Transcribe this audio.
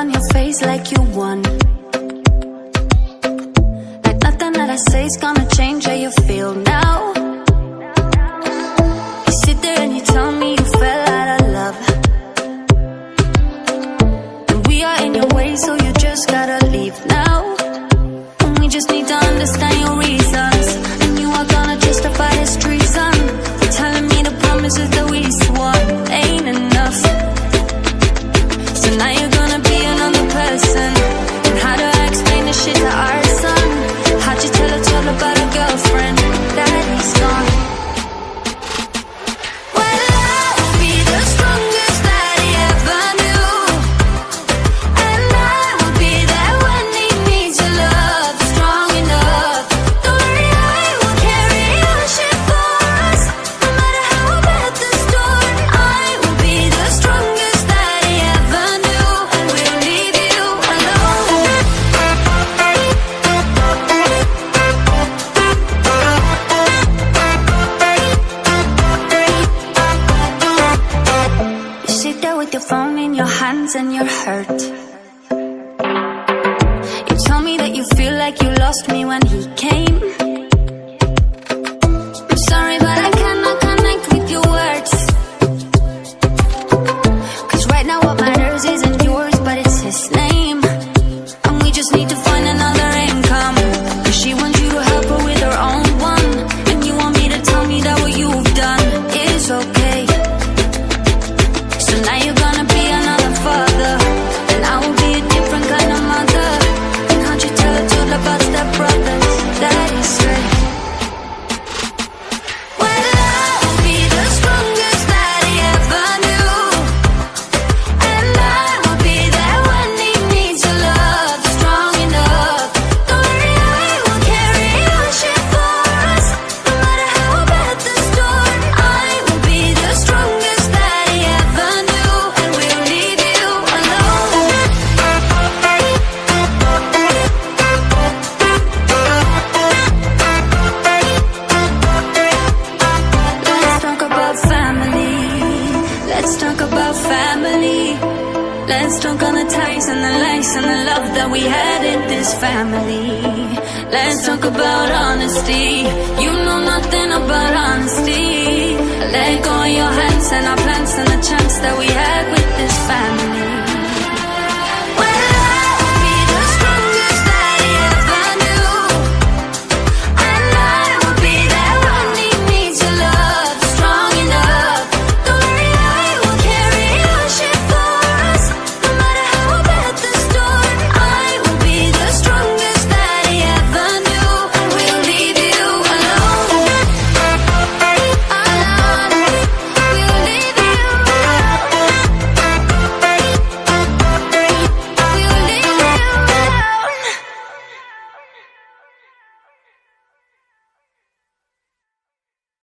on your face like you won. Like nothing that I say's gonna change how you feel now. sit there with your phone in your hands and you're hurt. You tell me that you feel like you lost me when he came. I'm sorry but I cannot connect with your words. Cause right now what matters is gets drunk on the ties and the likes and the love that we had in this family. Let's talk about honesty. You know nothing about honesty. Let go of your hands and our plans and the chance.